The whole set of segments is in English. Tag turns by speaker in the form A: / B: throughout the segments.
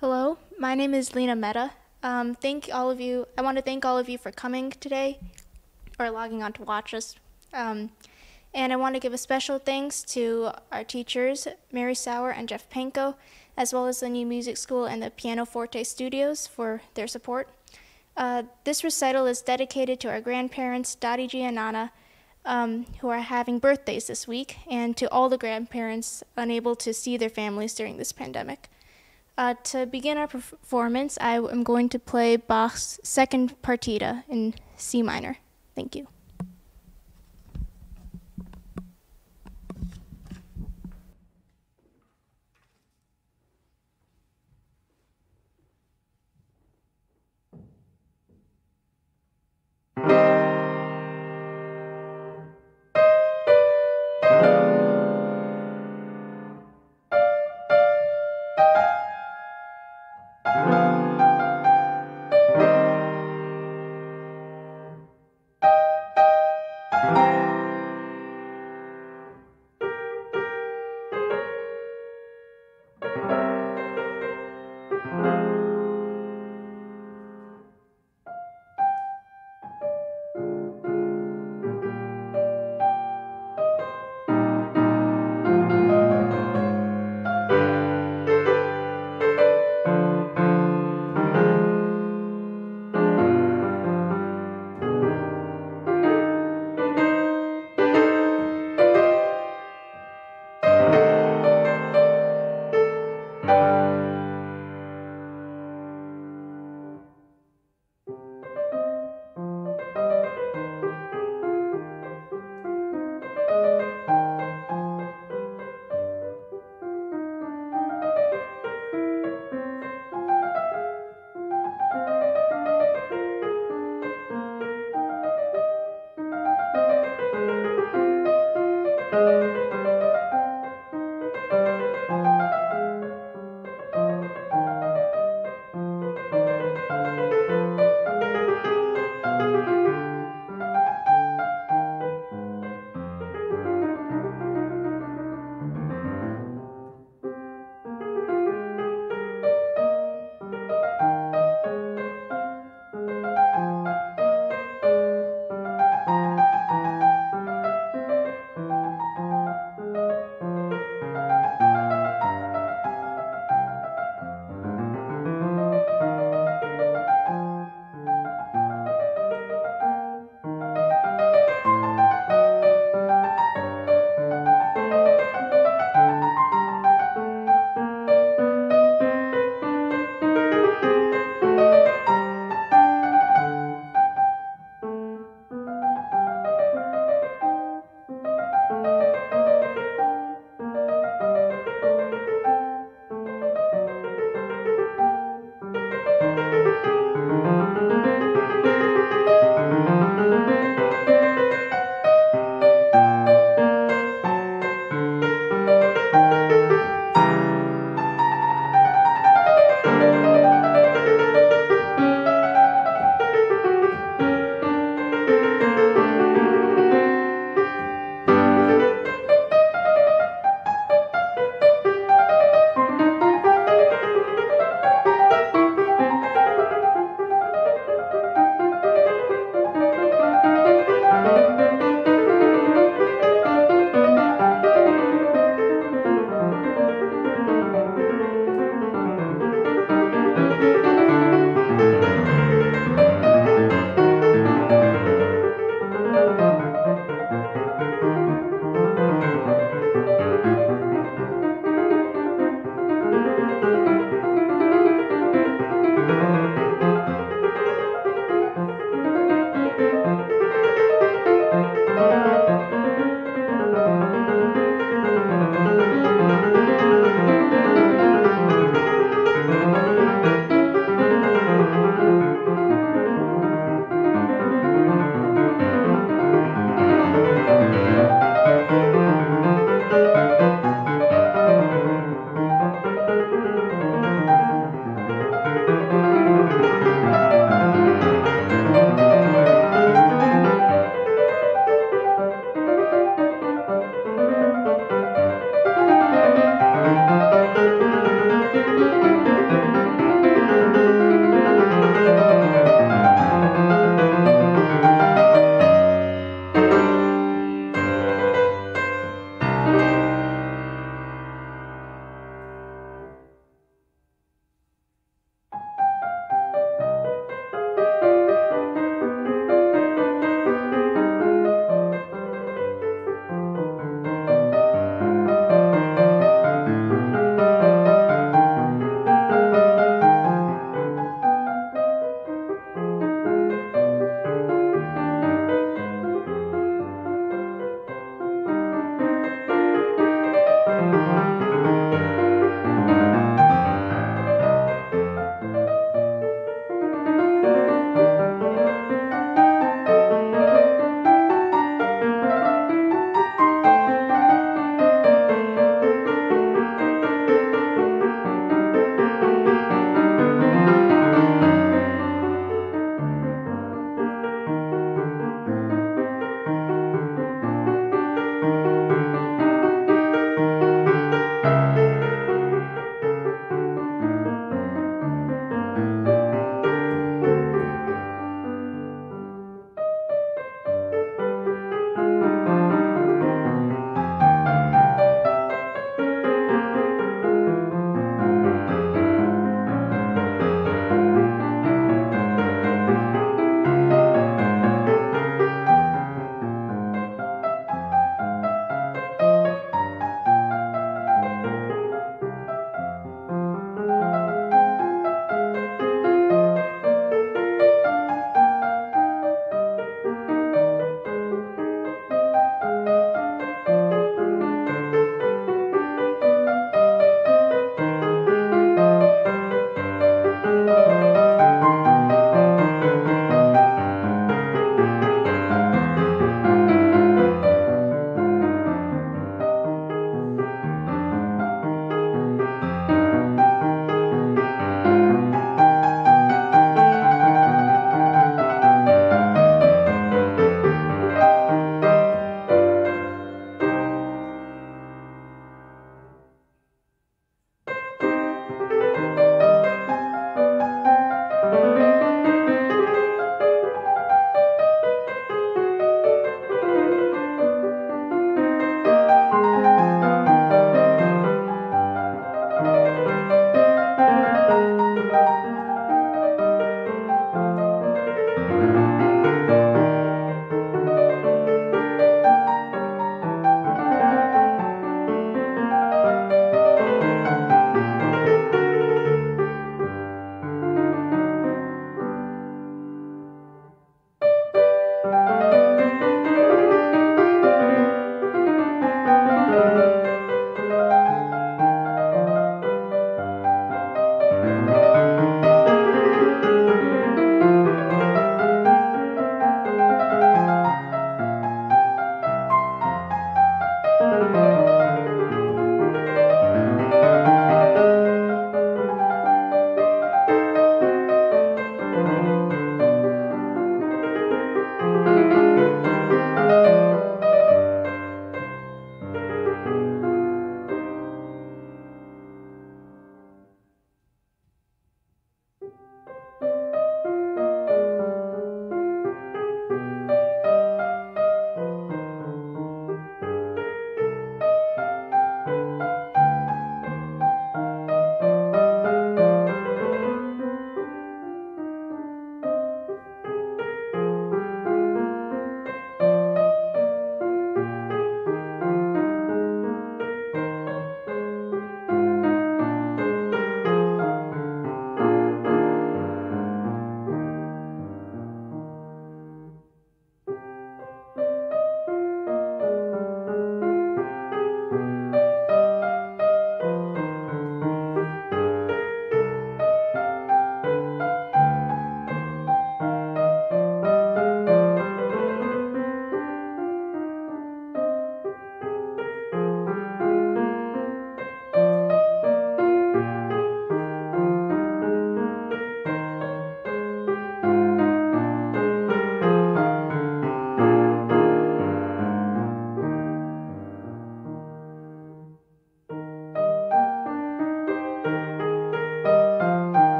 A: Hello, my name is Leena Mehta. Um, thank all of you. I want to thank all of you for coming today or logging on to watch us. Um, and I want to give a special thanks to our teachers, Mary Sauer and Jeff Panko, as well as the New Music School and the Pianoforte Studios for their support. Uh, this recital is dedicated to our grandparents, Dottie G and Nana, um, who are having birthdays this week, and to all the grandparents unable to see their families during this pandemic. Uh, to begin our performance, I am going to play Bach's second partita in C minor. Thank you.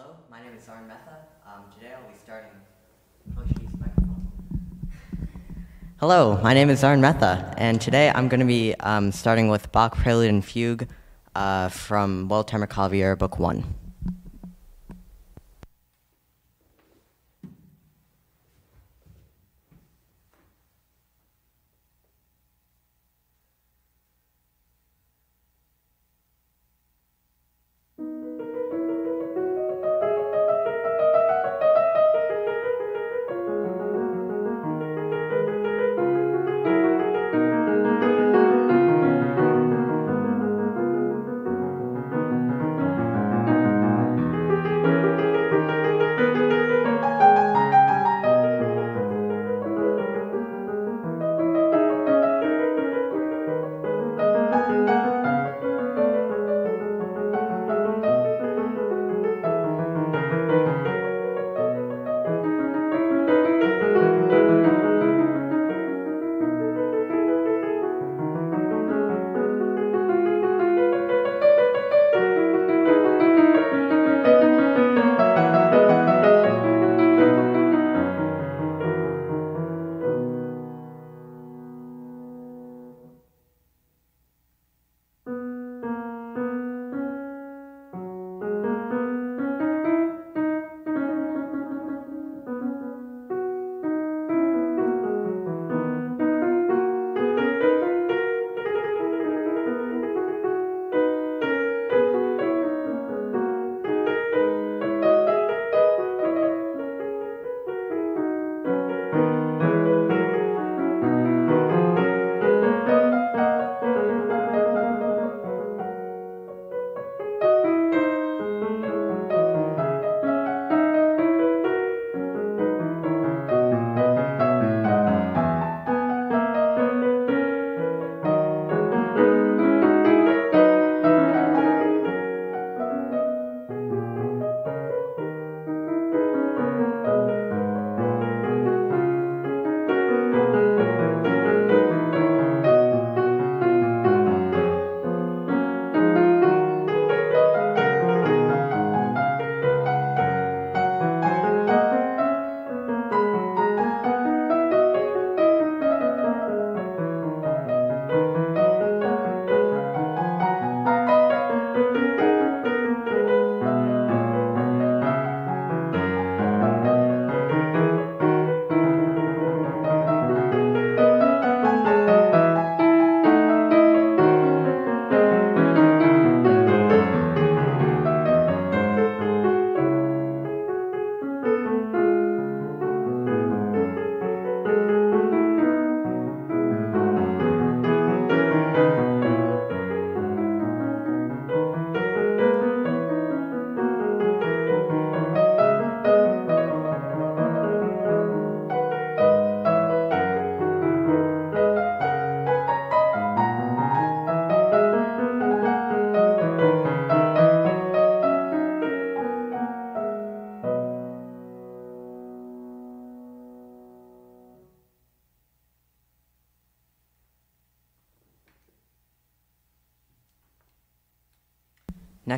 B: Is Zarin Mehta. Um, today I'll be starting. Hello, my name is Zarin Mehta, and today I'm going to be um, starting with Bach Prelude and Fugue uh, from Waldheimer Klavier, Book 1.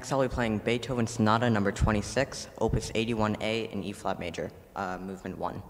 B: Next, I'll be playing Beethoven Sonata number 26, opus 81A in E flat major, uh, movement 1.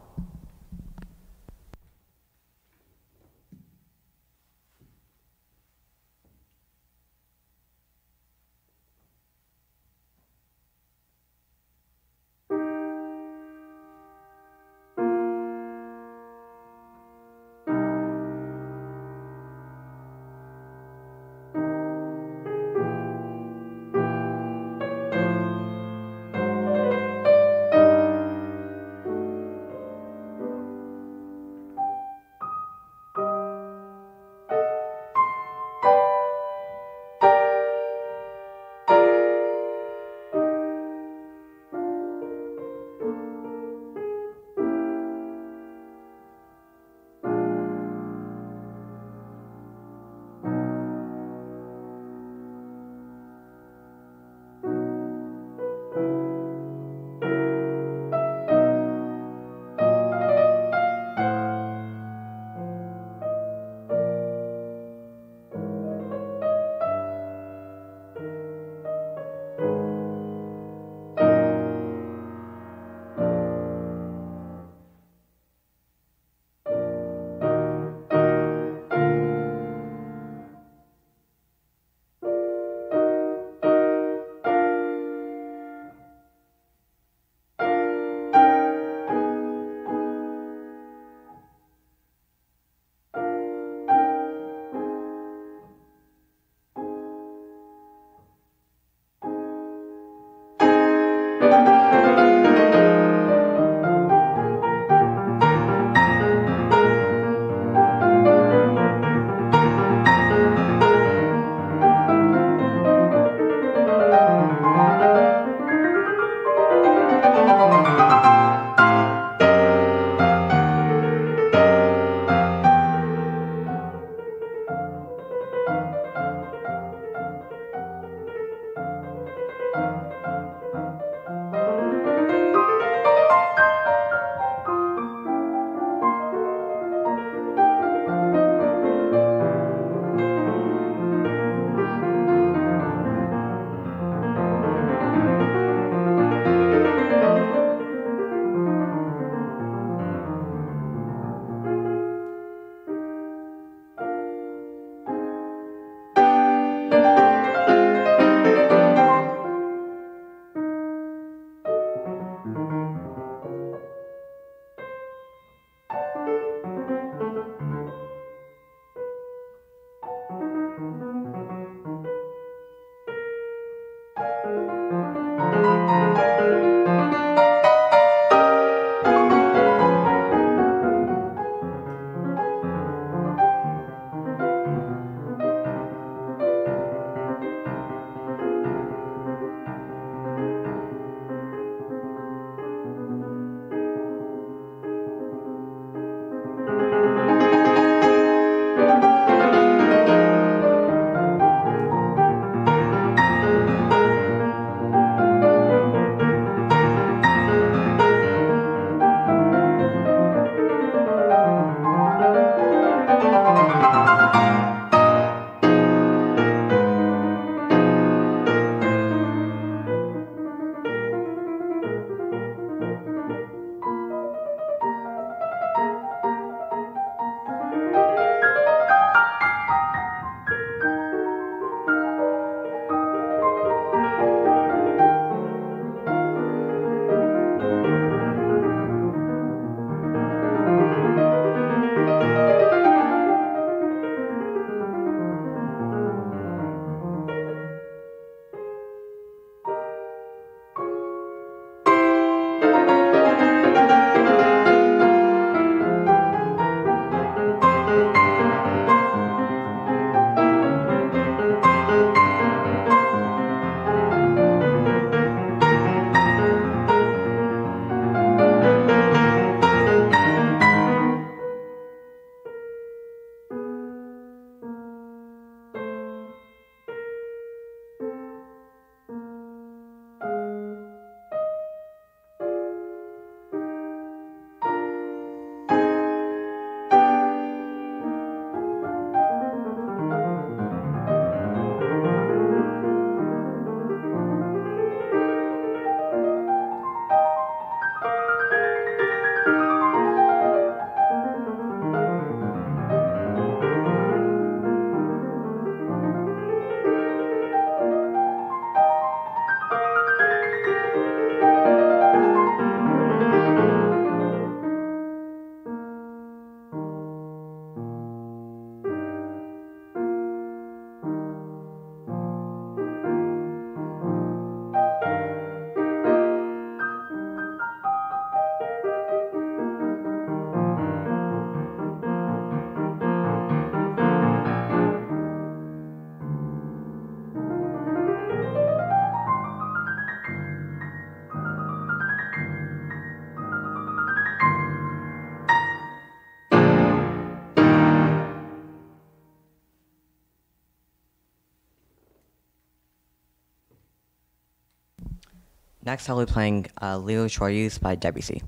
B: next, I'll be playing uh, L'isle joyeuse by Debussy.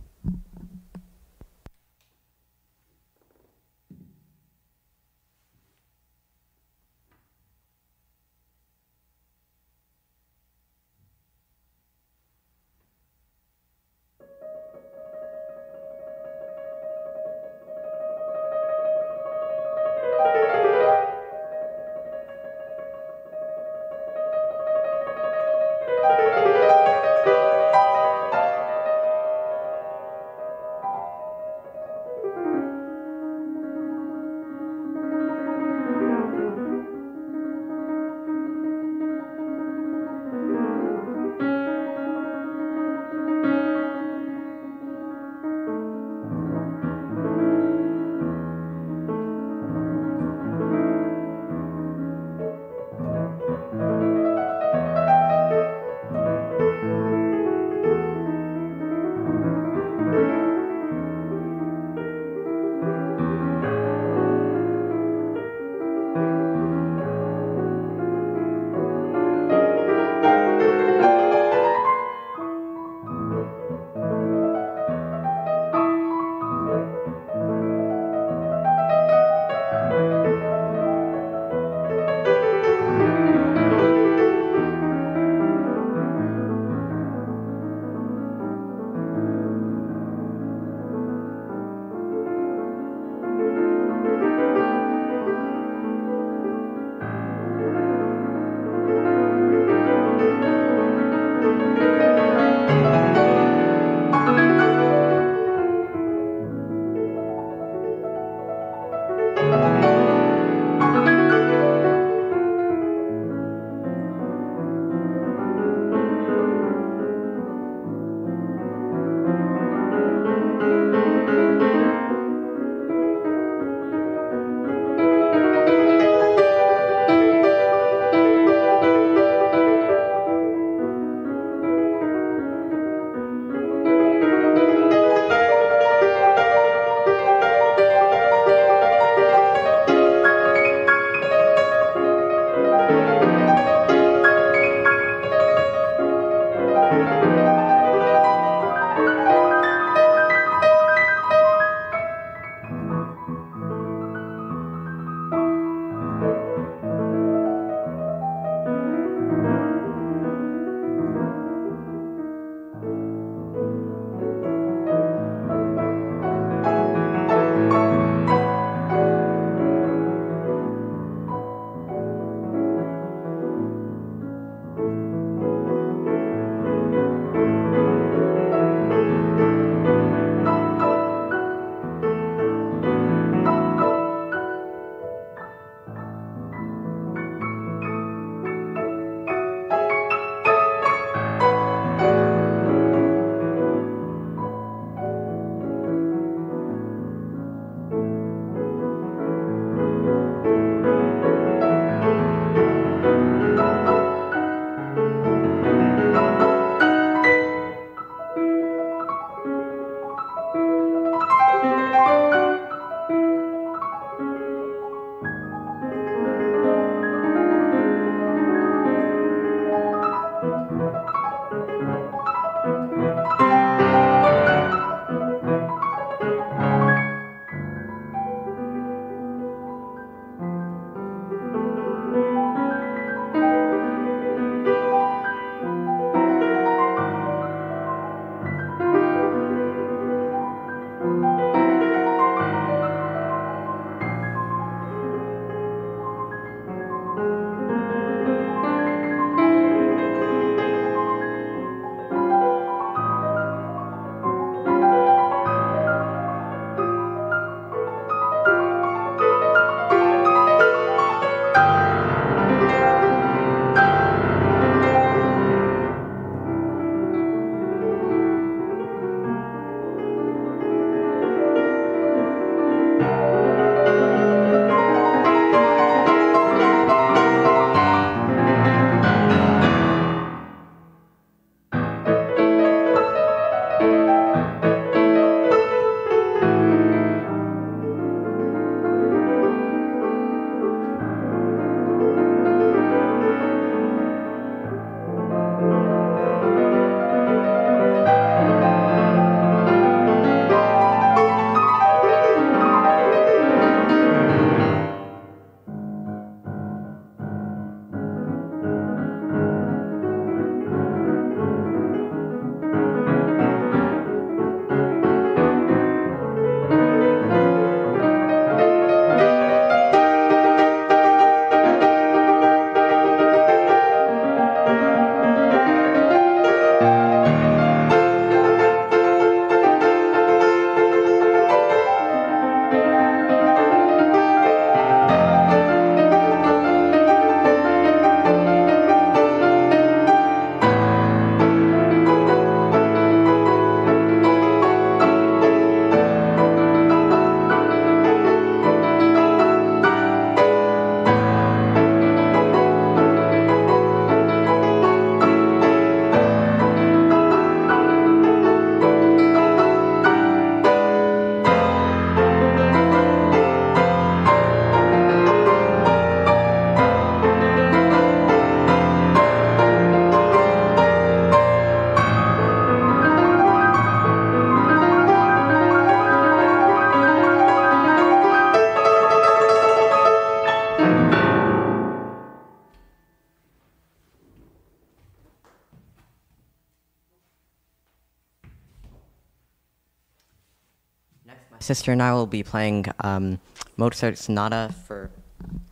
B: Sister and I will be playing um, Mozart Sonata for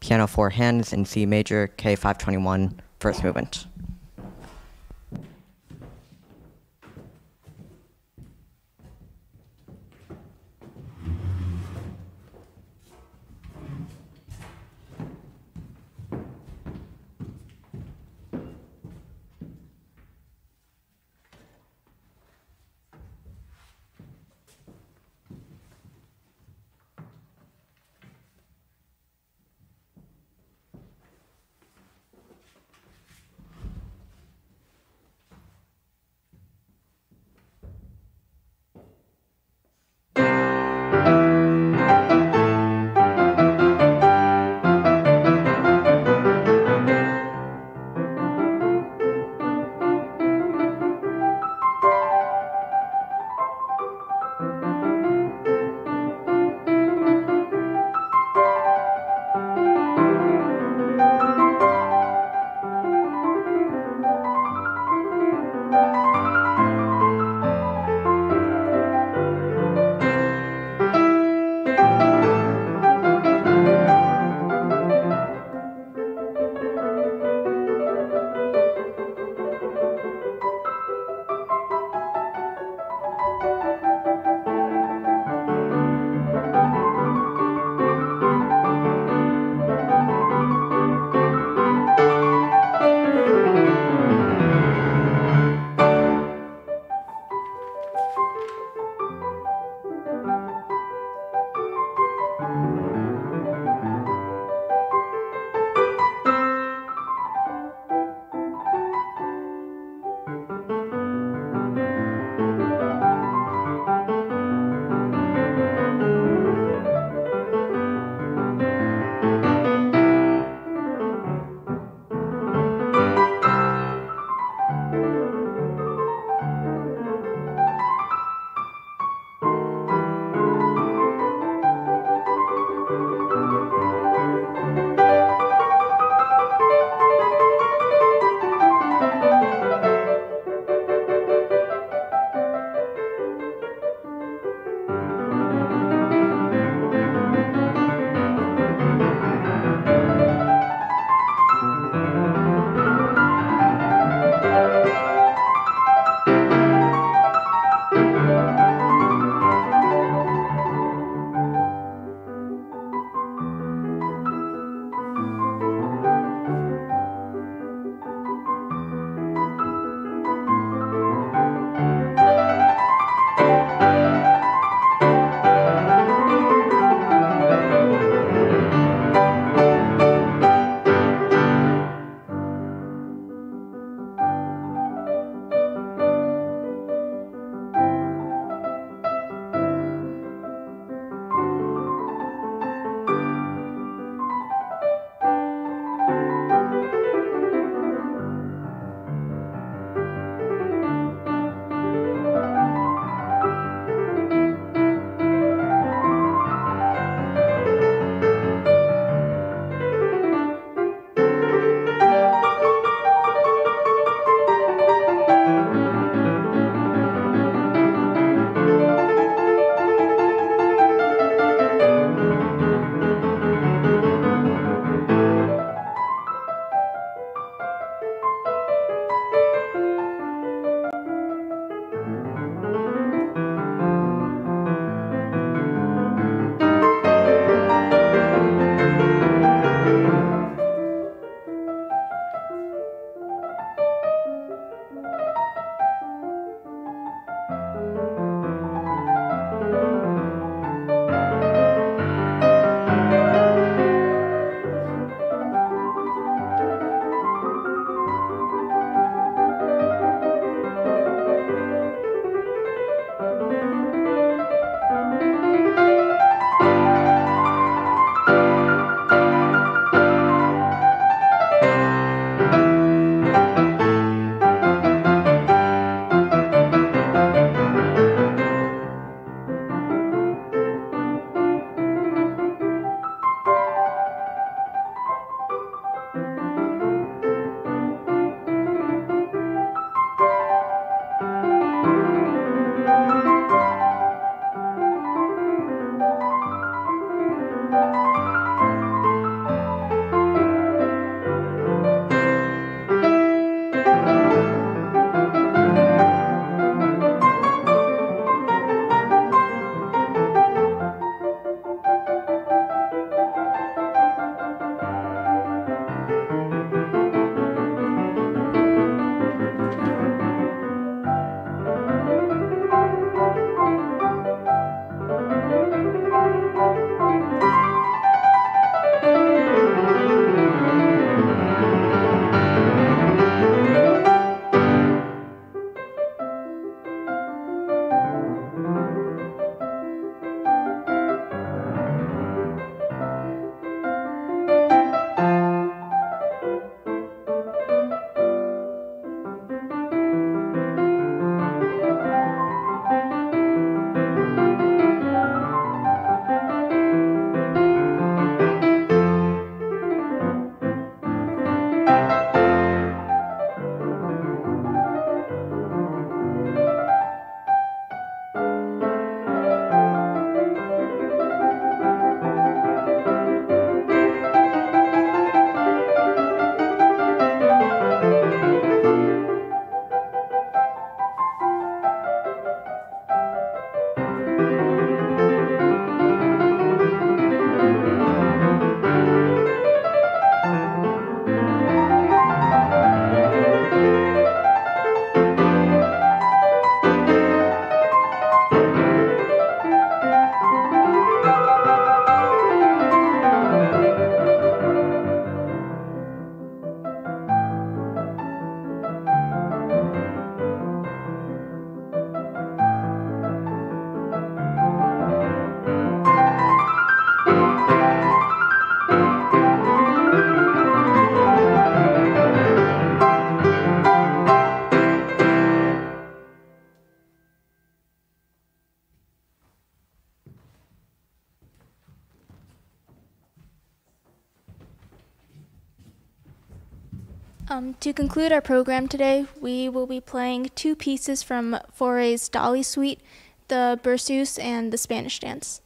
B: piano four hands in C major, K521, first movement.
A: Um, to conclude our program today, we will be playing two pieces from Fauré's Dolly Suite, the Berceuse and the Spanish Dance.